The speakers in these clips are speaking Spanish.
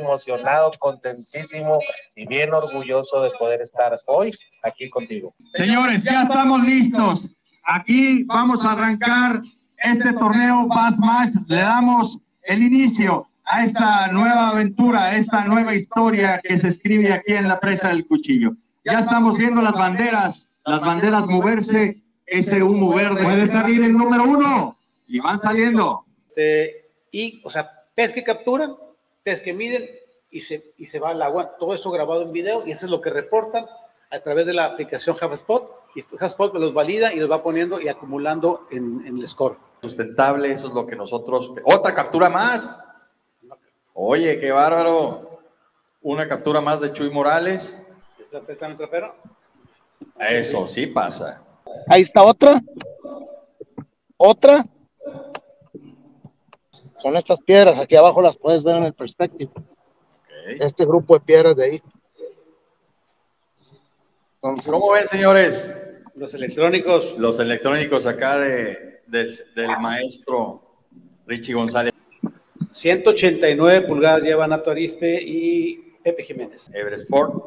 emocionado, contentísimo y bien orgulloso de poder estar hoy aquí contigo. Señores, ya estamos listos. Aquí vamos a arrancar este torneo Bass Más. Le damos el inicio a esta nueva aventura, a esta nueva historia que se escribe aquí en la presa del cuchillo. Ya estamos viendo las banderas, las banderas moverse, ese humo verde. Puede salir el número uno y van saliendo. Este, y, o sea, pez que capturan, pez que miden y se, y se va al agua. Todo eso grabado en video y eso es lo que reportan a través de la aplicación HubSpot y HubSpot los valida y los va poniendo y acumulando en, en el score. Sustentable, eso es lo que nosotros... Otra captura más. Oye, qué bárbaro. Una captura más de Chuy Morales. ¿Está en el trapero? Eso, sí pasa. Ahí está otra. Otra. Son estas piedras, aquí abajo las puedes ver en el perspective. Okay. Este grupo de piedras de ahí. Entonces, ¿Cómo ven, señores? Los electrónicos. Los electrónicos acá de, de, del maestro Richie González. 189 pulgadas llevan Nato Arispe y Pepe Jiménez. Everest Ford.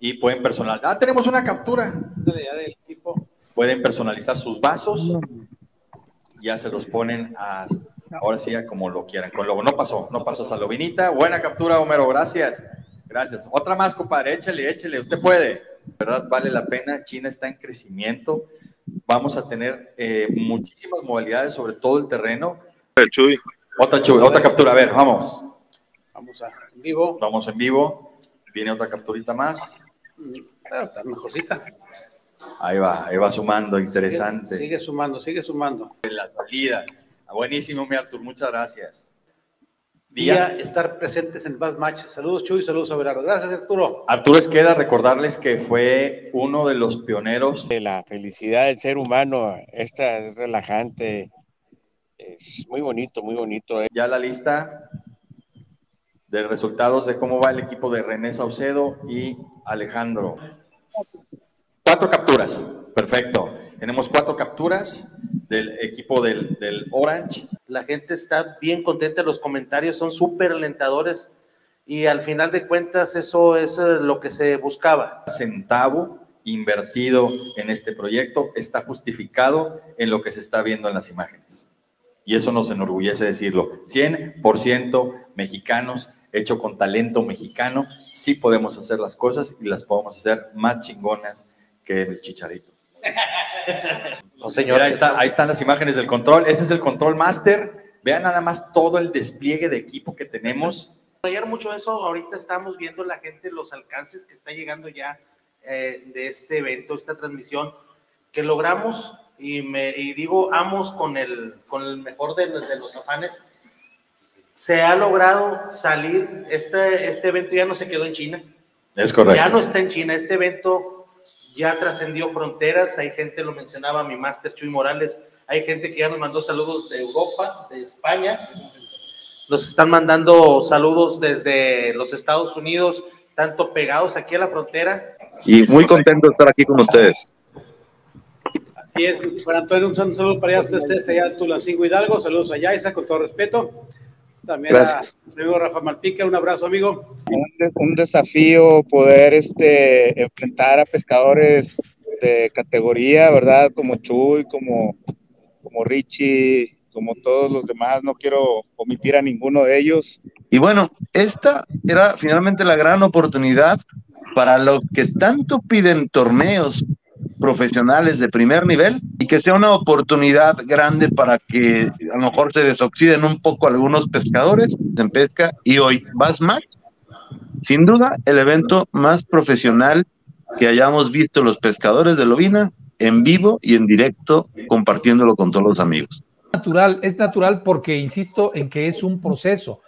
Y pueden personalizar. Ah, tenemos una captura. Ya del tipo. Pueden personalizar sus vasos. Ya se los ponen a, ahora sí, a como lo quieran. Con logo. No pasó, no pasó Salovinita. Buena captura, Homero. Gracias. Gracias. Otra más, compadre. Échale, échale. Usted puede. ¿Verdad? Vale la pena. China está en crecimiento. Vamos a tener eh, muchísimas modalidades sobre todo el terreno. El Chuy. Otra Chuy, otra captura. A ver, vamos. Vamos a, en vivo. Vamos en vivo. Viene otra capturita más. Ah, está mejorcita. Ahí va, ahí va sumando, interesante. Sigue, sigue sumando, sigue sumando. En la salida. Buenísimo, mi Artur, muchas gracias. Día, estar presentes en el Bass Match. Saludos, Chuy, saludos a Berardo. Gracias, Arturo. Arturo Esqueda, recordarles que fue uno de los pioneros. De la felicidad del ser humano, esta es relajante, es muy bonito, muy bonito. ¿eh? Ya la lista de resultados de cómo va el equipo de René Saucedo y Alejandro. Cuatro capturas, perfecto. Tenemos cuatro capturas del equipo del, del, Orange. La gente está bien contenta, los comentarios son súper alentadores y al final de cuentas eso es lo que se buscaba. Centavo invertido en este proyecto está justificado en lo que se está viendo en las imágenes. Y eso nos enorgullece decirlo. 100% mexicanos, hecho con talento mexicano, sí podemos hacer las cosas y las podemos hacer más chingonas que el chicharito. No, señor, ahí, está, ahí están las imágenes del control. Ese es el control master. Vean nada más todo el despliegue de equipo que tenemos. Ayer mucho eso, ahorita estamos viendo la gente, los alcances que está llegando ya eh, de este evento, esta transmisión, que logramos, y, me, y digo, amos con el, con el mejor de, de los afanes, se ha logrado salir, este, este evento ya no se quedó en China. Es correcto. Ya no está en China, este evento ya trascendió fronteras, hay gente, lo mencionaba mi máster Chuy Morales, hay gente que ya nos mandó saludos de Europa, de España, nos están mandando saludos desde los Estados Unidos, tanto pegados aquí a la frontera. Y muy contento de estar aquí con ustedes. Así es, para Antonio, un saludo para allá, ustedes allá en Tulancingo Hidalgo, saludos a Yaisa, con todo respeto. También Gracias. a mi amigo Rafa Malpica, un abrazo, amigo. Un, un, desafío poder este, enfrentar a pescadores de categoría, ¿verdad? Como Chuy, como, como Richie, como todos los demás. No quiero omitir a ninguno de ellos. Y bueno, esta era finalmente la gran oportunidad para los que tanto piden torneos profesionales de primer nivel y que sea una oportunidad grande para que a lo mejor se desoxiden un poco algunos pescadores en pesca y hoy Basmac, sin duda el evento más profesional que hayamos visto los pescadores de Lobina en vivo y en directo compartiéndolo con todos los amigos. Natural, es natural porque insisto en que es un proceso.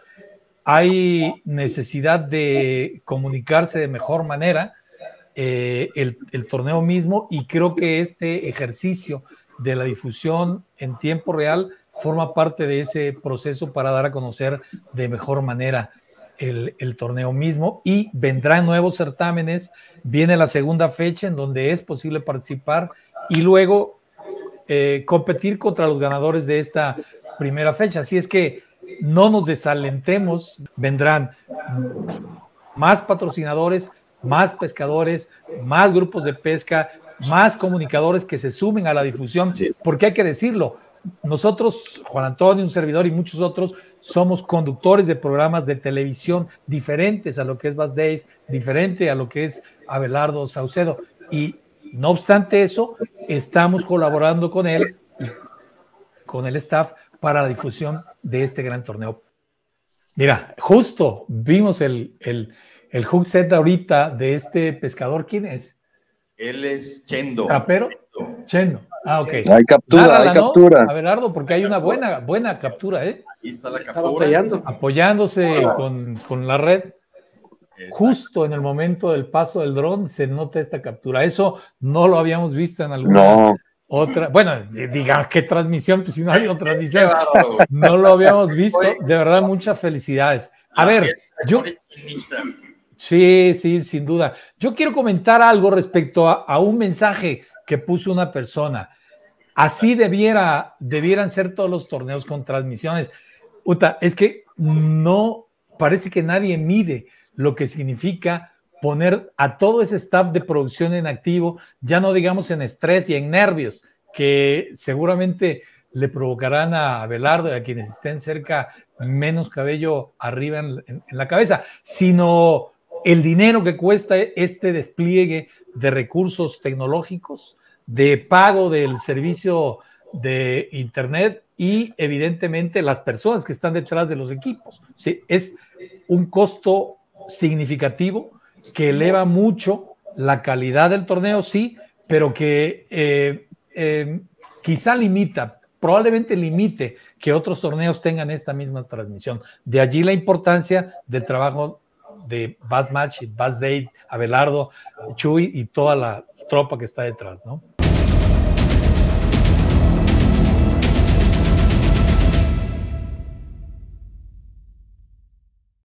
Hay necesidad de comunicarse de mejor manera eh, el, torneo mismo y creo que este ejercicio de la difusión en tiempo real forma parte de ese proceso para dar a conocer de mejor manera el, el, torneo mismo y vendrán nuevos certámenes, viene la segunda fecha en donde es posible participar y luego eh, competir contra los ganadores de esta primera fecha. Así es que no nos desalentemos, vendrán más patrocinadores, más pescadores, más grupos de pesca, más comunicadores que se sumen a la difusión, porque hay que decirlo, nosotros, Juan Antonio, un servidor y muchos otros, somos conductores de programas de televisión diferentes a lo que es Bass Days, diferente a lo que es Abelardo Saucedo. Y no obstante eso, estamos colaborando con él, con el staff, para la difusión de este gran torneo. Mira, justo vimos el, el, el hook set ahorita de este pescador. ¿Quién es? Él es Chendo. ¿Capero? Chendo. Ah, ok. Hay captura, hay captura. Abelardo, porque hay una buena, buena captura, ¿eh? Ahí está la captura. batallando. Apoyándose con, con la red. Justo en el momento del paso del dron se nota esta captura. Eso no lo habíamos visto en alguna No. otra. Bueno, diga qué transmisión, pues si no hay otra transmisión. No lo habíamos visto. De verdad, muchas felicidades. A ver, yo. Sí, sí, sin duda. Yo quiero comentar algo respecto a, un mensaje que puso una persona. Así debiera, debieran ser todos los torneos con transmisiones. Uta, es que no parece que nadie mide lo que significa poner a todo ese staff de producción en activo, ya no digamos en estrés y en nervios, que seguramente le provocarán a Abelardo y a quienes estén cerca menos cabello arriba en la cabeza, sino el dinero que cuesta este despliegue de recursos tecnológicos, de pago del servicio de Internet y evidentemente las personas que están detrás de los equipos. Sí, es un costo significativo que eleva mucho la calidad del torneo, sí, pero que eh, eh, quizá limita, probablemente limite que otros torneos tengan esta misma transmisión. De allí la importancia del trabajo de Bass Match, Bass Day, Abelardo, Chuy y toda la tropa que está detrás, ¿no?